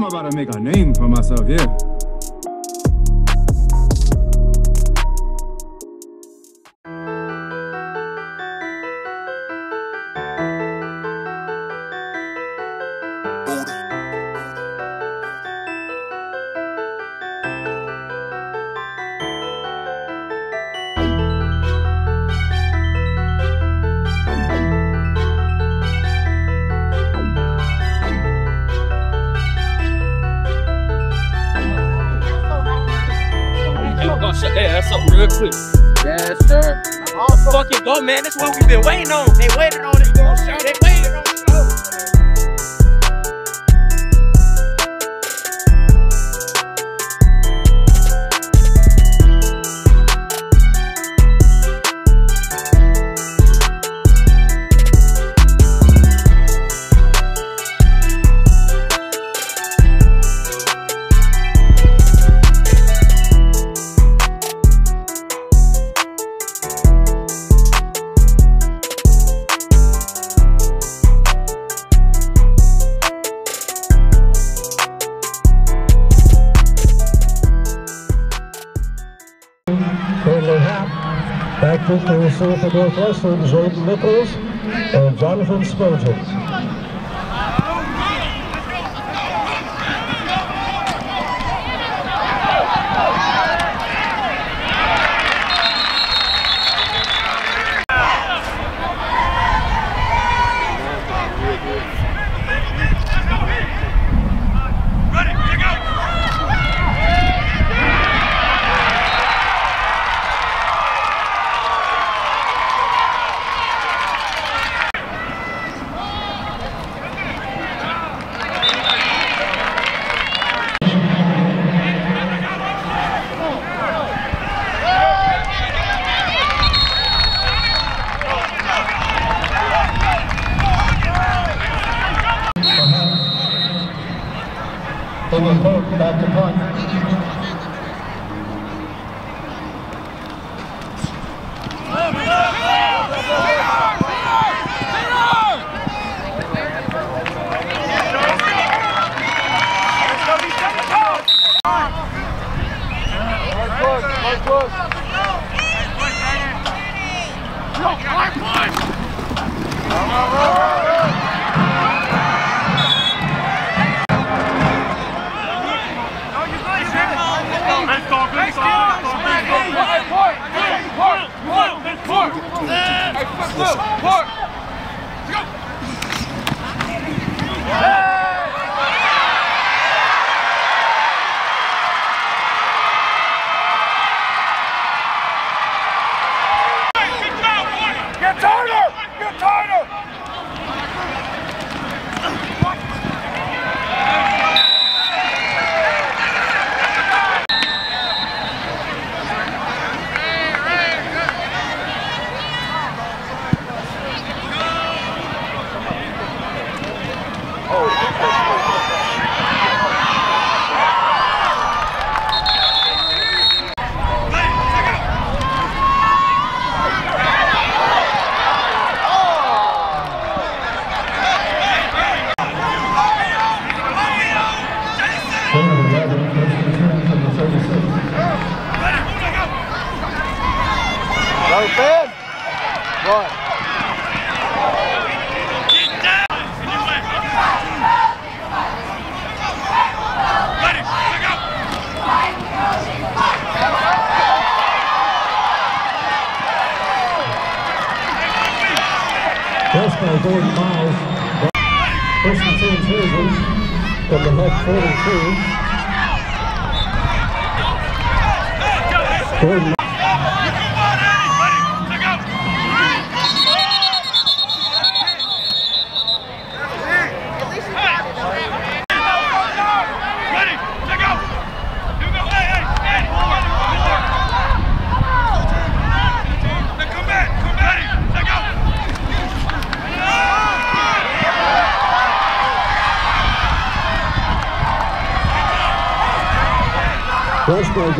I'm about to make a name for myself, yeah. Man. That's what we've been waiting on. They Back fifth to receive for Northwestern, Zayden Nichols and Jonathan Spurgeon. Press by Gordon Miles. First and 10 Trojans from the left 42. Gordon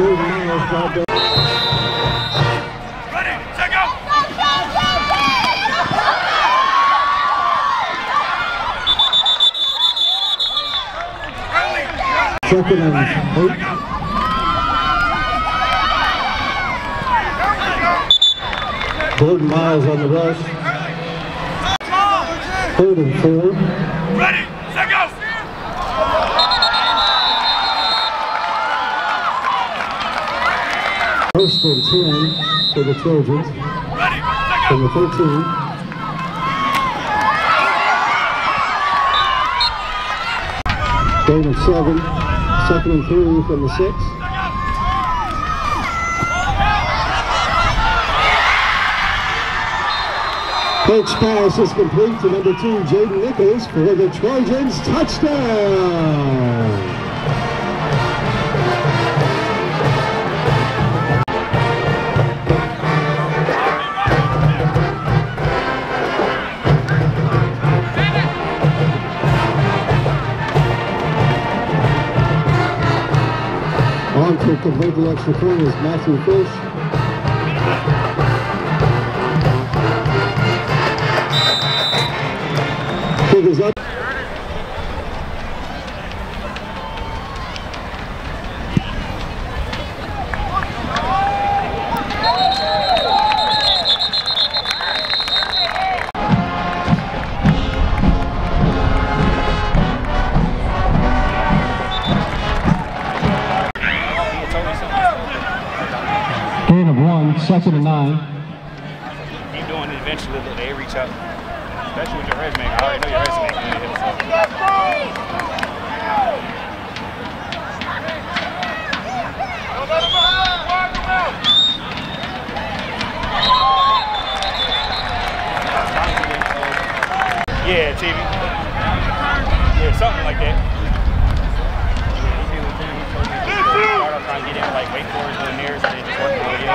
Gordon Miles. Brought down. Second and eight. Gordon Miles on the rush. Third and four. First and ten for the Trojans from the 13. Gain of seven. Second and three from the six. Pitch pass is complete to number two, Jaden Nichols for the Trojans touchdown. Extra point is Matthew Fish. Yeah, TV. Yeah, something like that. Yeah, he did with him. He told me to trying to get in like Wake Forest or nearest and then just work my way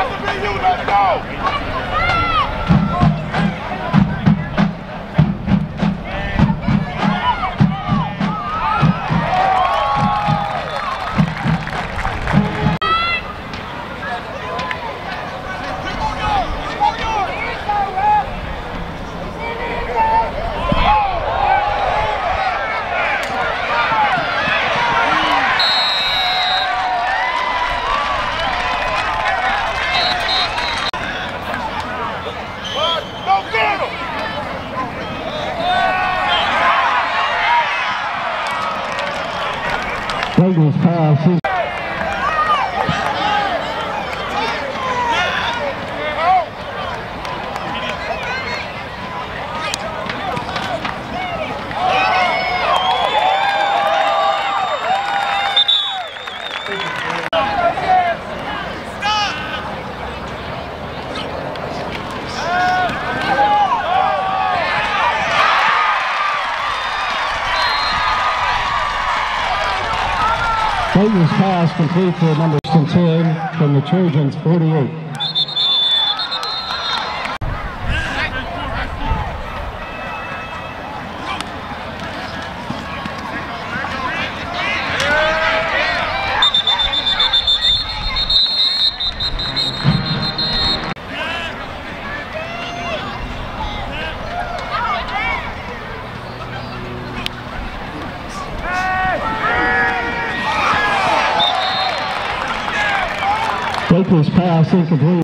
Bengals pass complete to number 10 from the Trojans 48. Pass incomplete.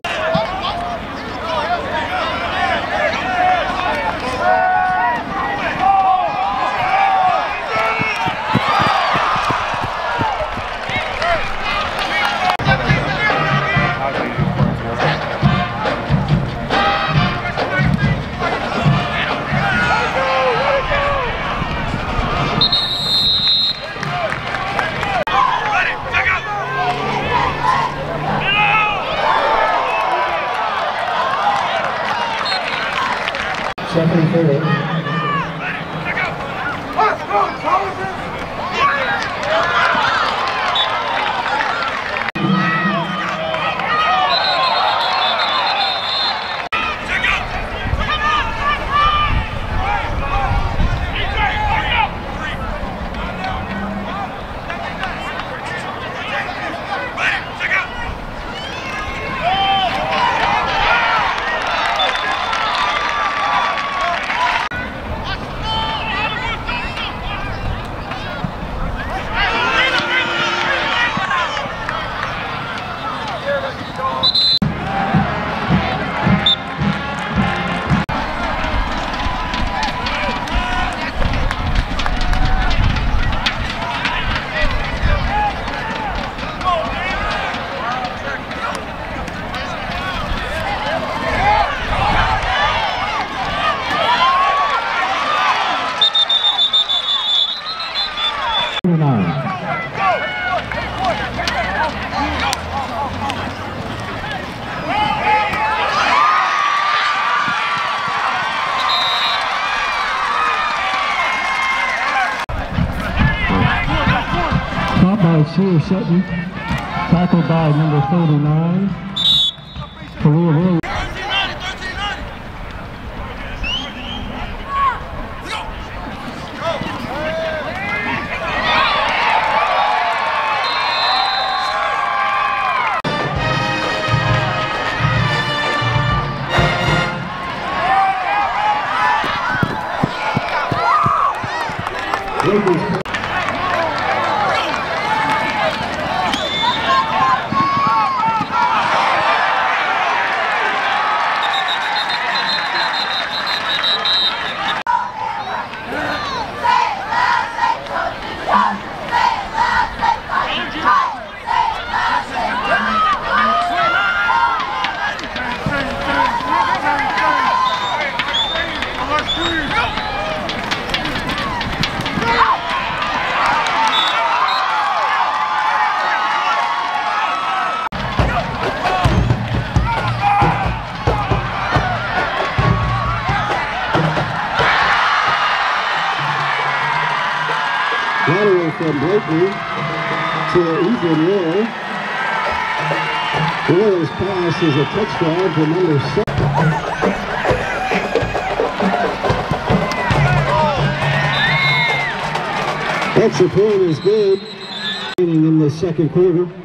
Sutton. Tackled by number 39, Kalia Williams. Lakers That's number seven. Extra point is good in the second quarter.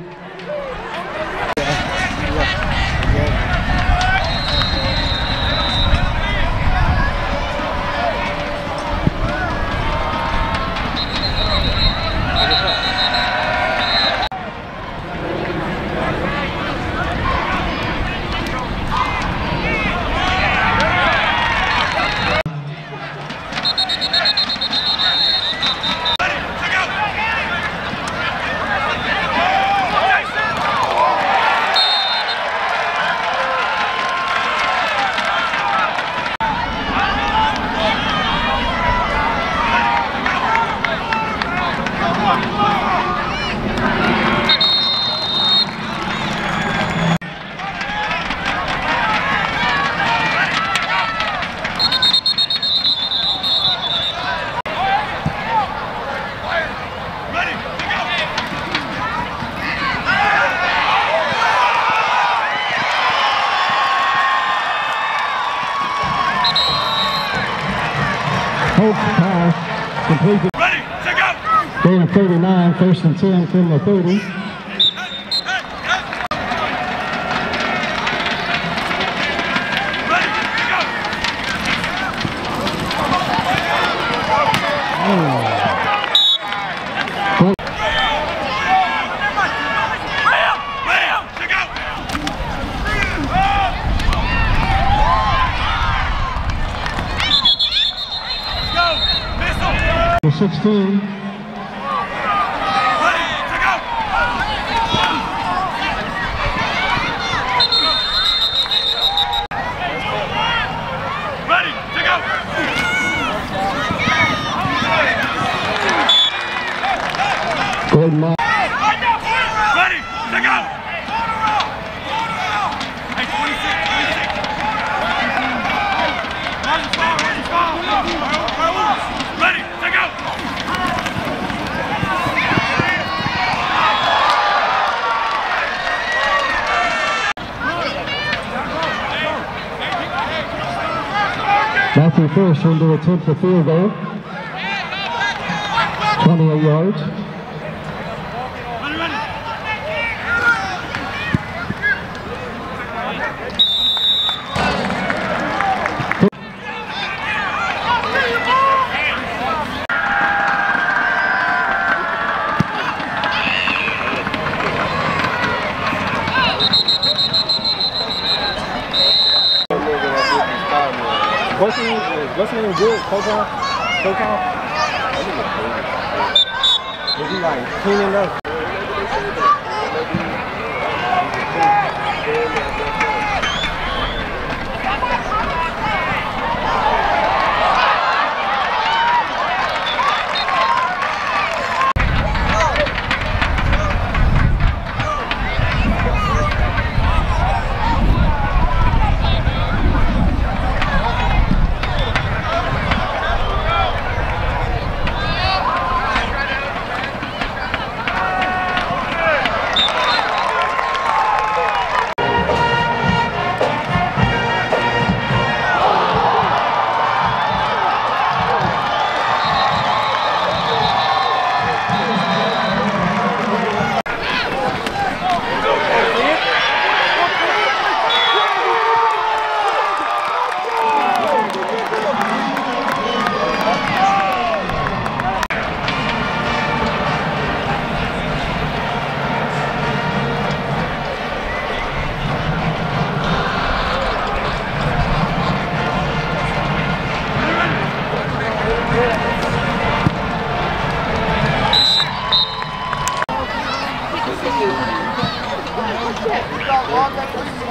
10 from the 30. Sixteen. attempt the field goal. Maybe like cleaning up.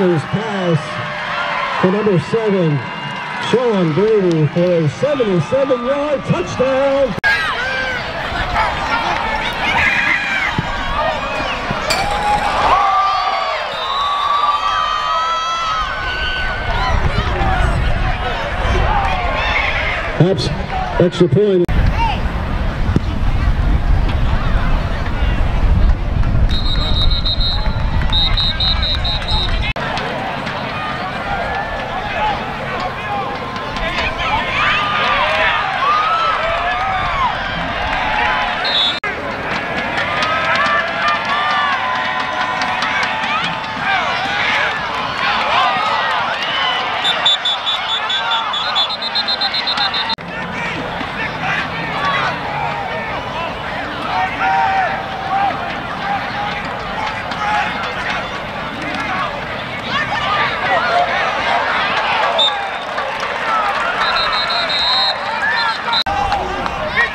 Baker's pass to number seven, Sean Brady for a 77-yard touchdown. Perhaps extra point.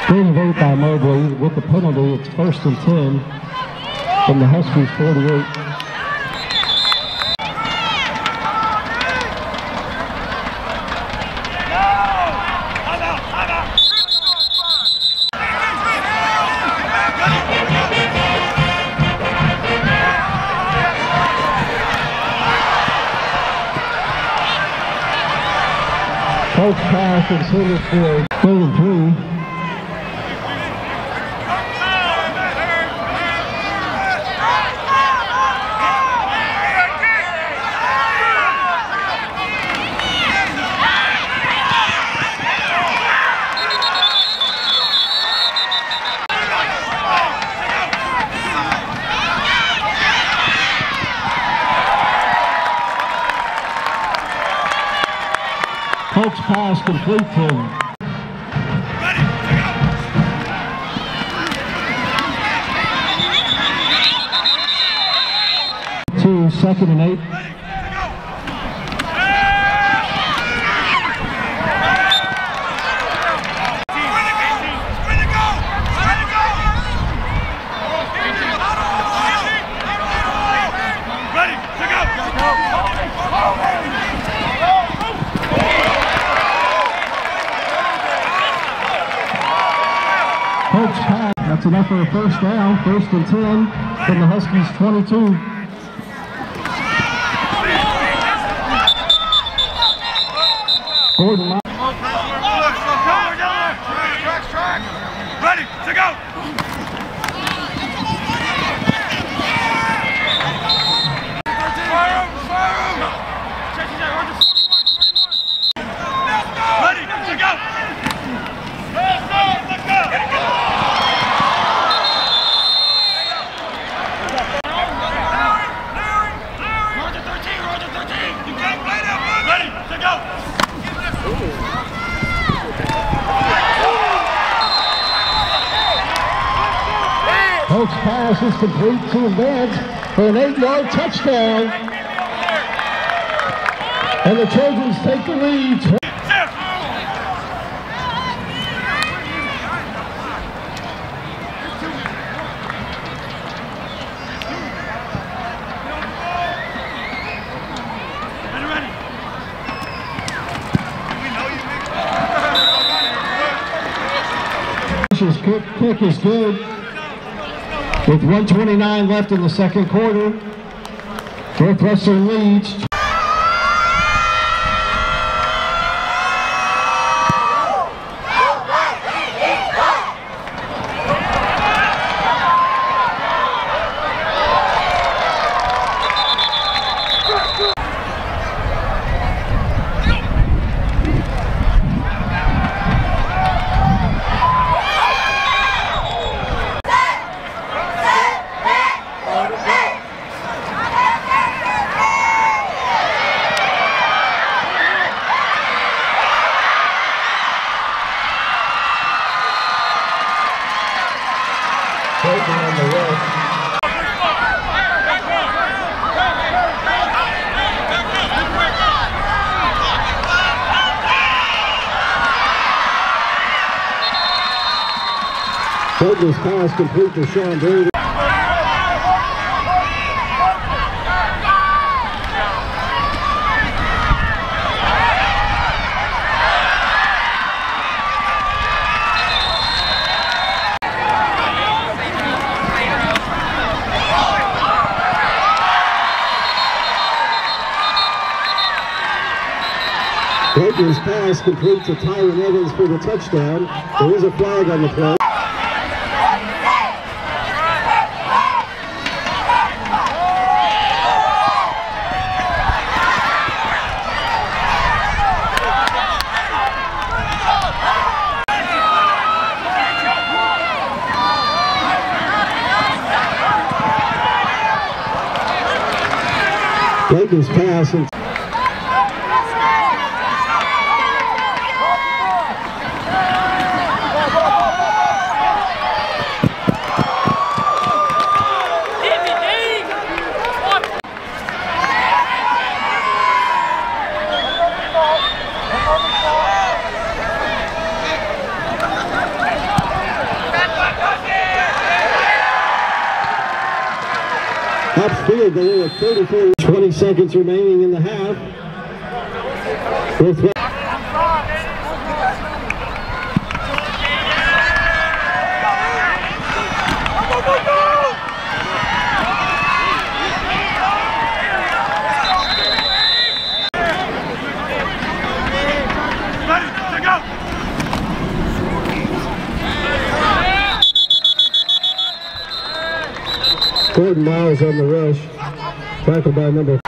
Being voted by Mobley with the penalty, it's first and 10 from the Huskies 48. Coach pass for third and three. Coach pass complete to Two, second and eight. That's enough for a first down. First and 10 from the Huskies 22. Gordon Ready to go! Fire him! Fire him! Ready to go! Let's go! Let's go! Roger 13, Roger 13! You can't play that one! Ready to go! Coach pass is for an eight-yard touchdown. And the Trojans take the lead. Kick is good. With 129 left in the second quarter, Northwestern leads. Burton's pass complete to Sean Brady. Baker's pass complete to Tyron Evans for the touchdown. There is a flag on the play. Baker's pass They were 34, 20 seconds remaining in the half. Gordon Miles on the rush. Tackled by number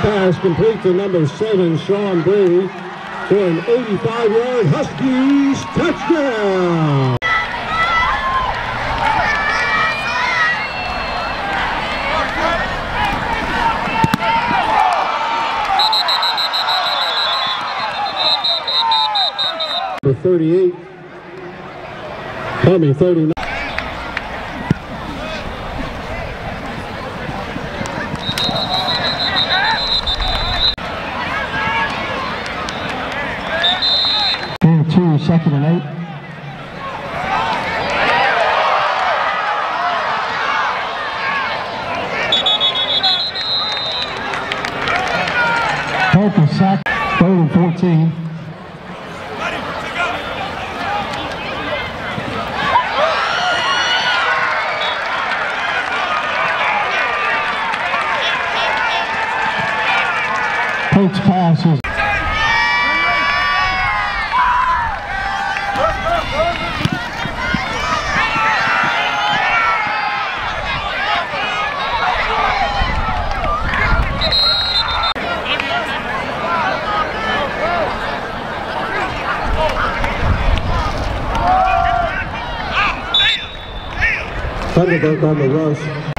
pass complete to number seven, Sean Brady, for an 85-yard Huskies touchdown. Number 38, Tommy 39. And two, second and eight. Hope is sack, third and 14. Ready, to go. Pope's pass is Thunderbird on the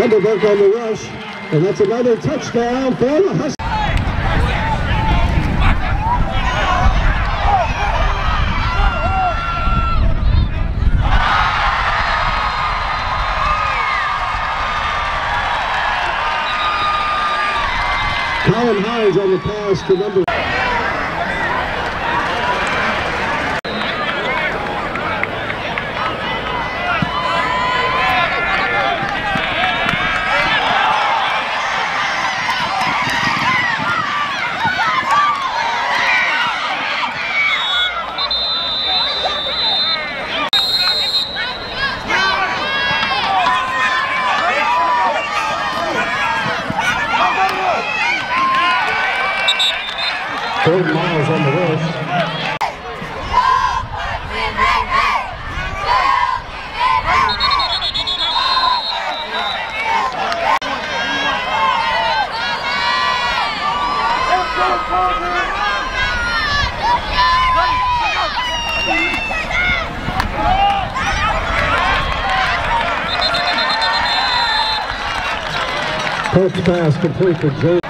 rush. Vanderbilt on the rush, and that's another touchdown for the Huskies. Colin Hines on the pass to number. Jordan Miles on the rush. Coach pass complete for Jay.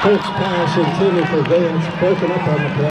Coach pass intended for Vance, broken up on the play.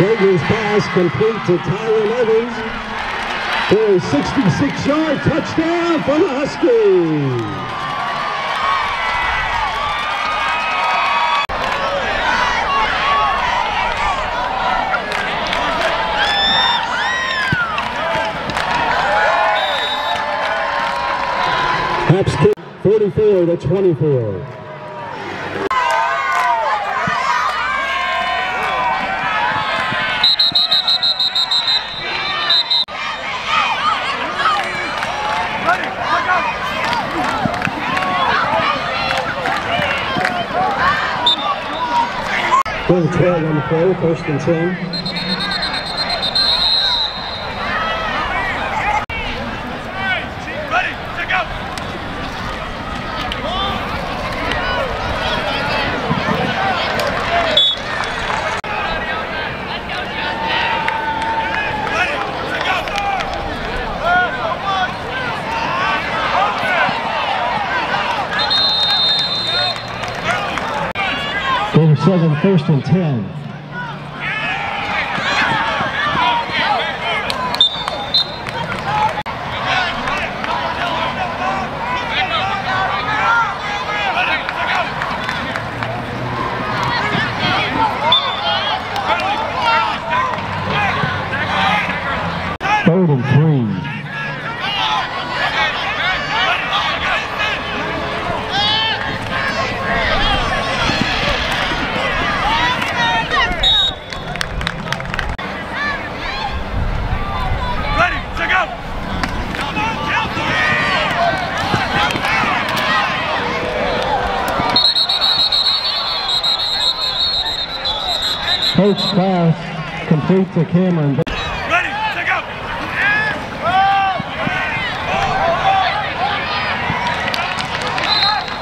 Raiders pass complete to Tyron Evans for a 66-yard touchdown for the Huskies. Haps kick 44 to 24. Going 12 on the play, first and 10. Ready, to go. Ready, to go. Gator 7, first and 10. Third and three. Ready, to go. Come on, Coach pass complete to Cameron. Ready, to go.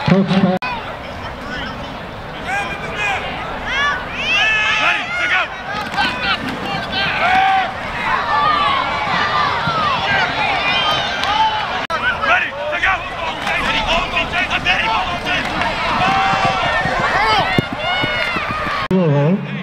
Coach pass. Ready, to go. Ready, to go. I'm ready. Zero.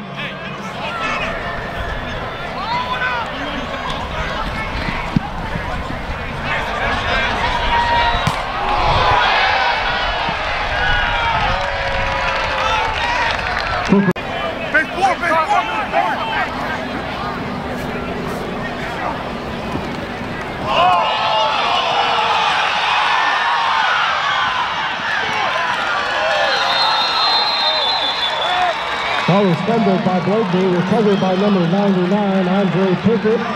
Ball is by recovered by number 99, Andre Pickett.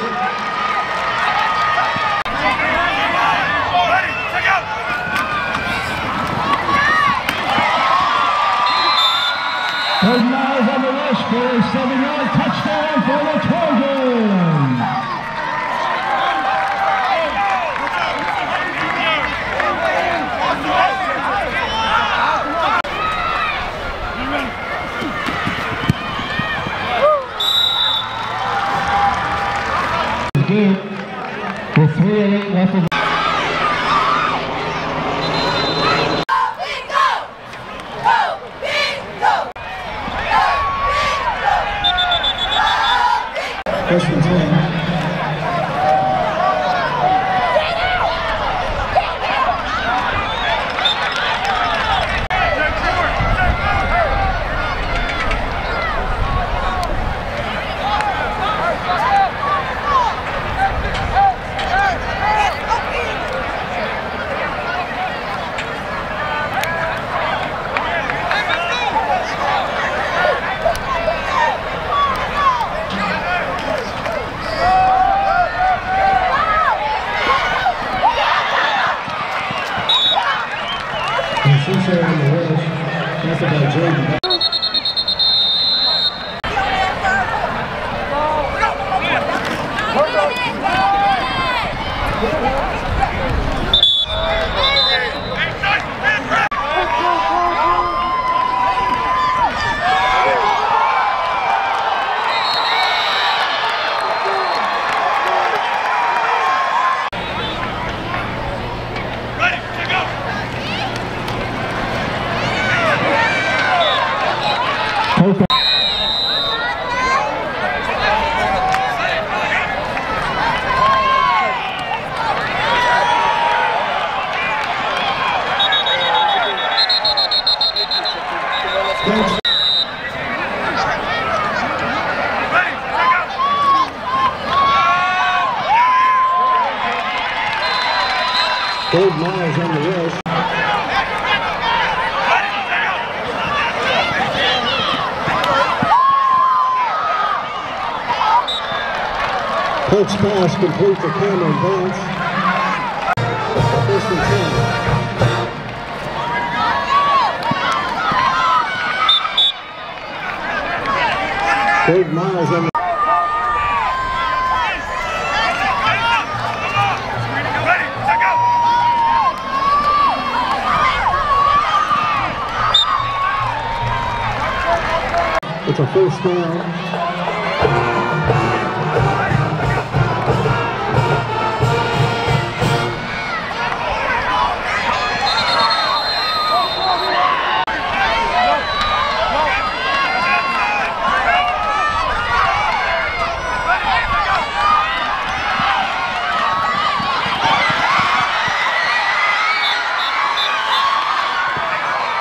It's a first down.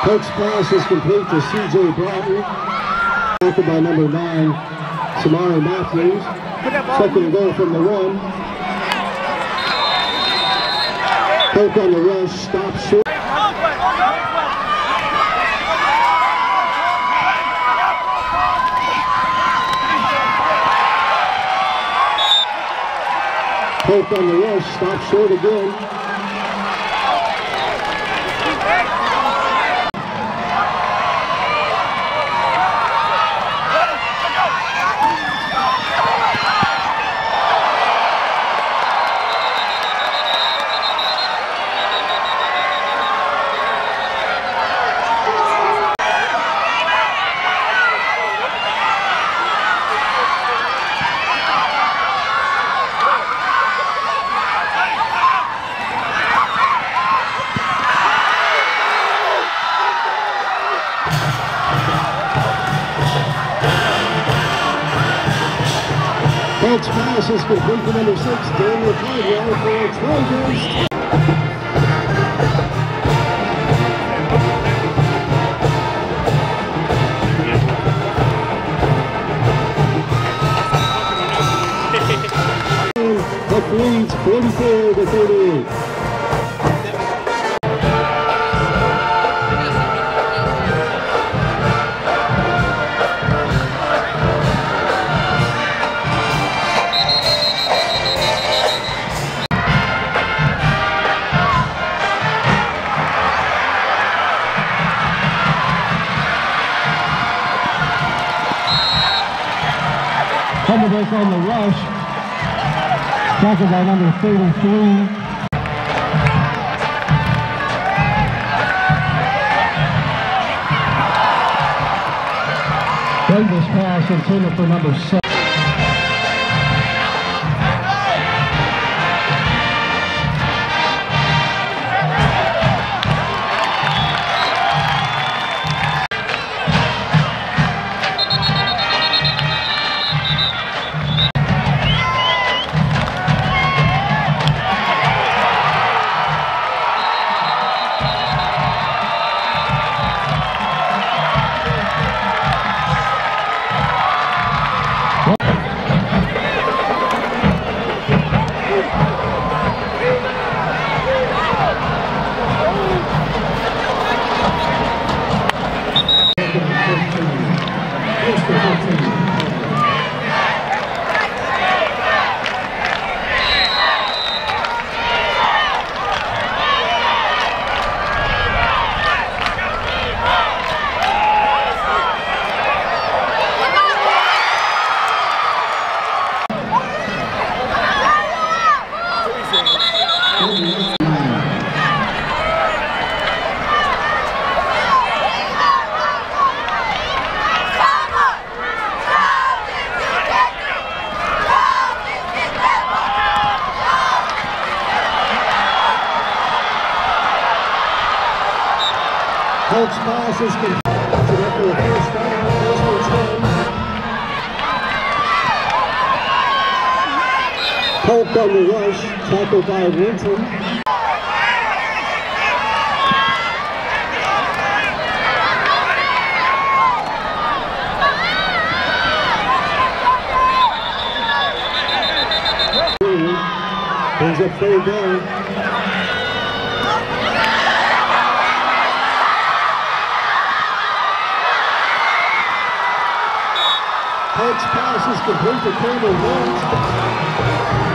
Coach pass is complete to C.J. Broughton. Tackled by number nine, Samari Matthews. Second goal from the run. Polk on the rush, stop short. Polk on the rush, stop short again. Coach pass is complete to number six, Daniel Caldwell for Trojans. Buck leads 44 to 38. Tackled by number 33. Davis pass intended for number seven. And 10. Polk on the rush, tackled by Winton. Brings up third down. Polk's pass is complete to Cameron Lawrence.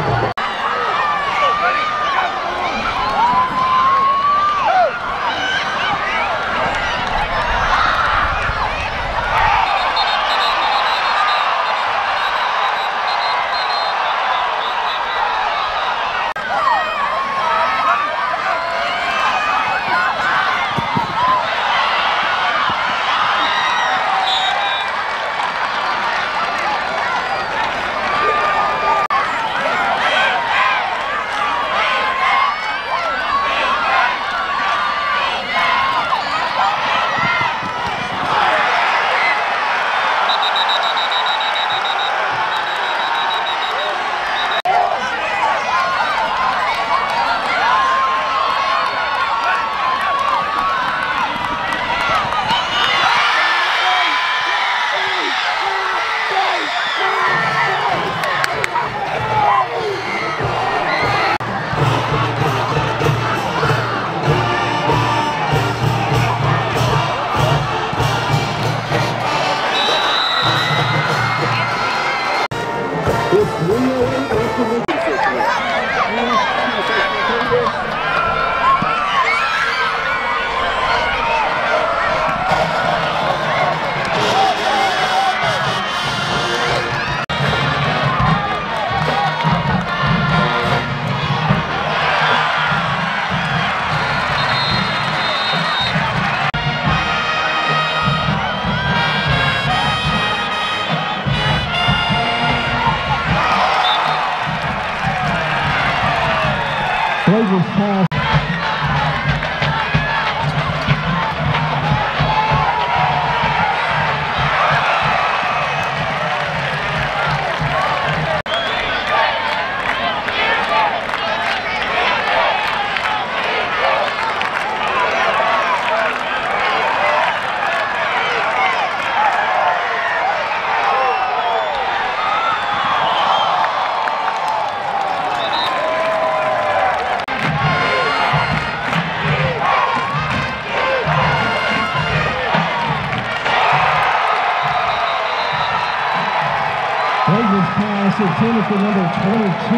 Tennyson, number 22.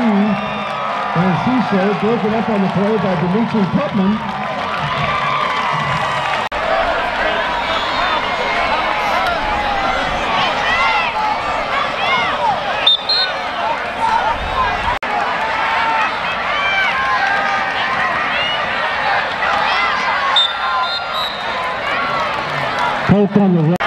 And Ciso broken up on the play by Dimitri Putman. Polk on the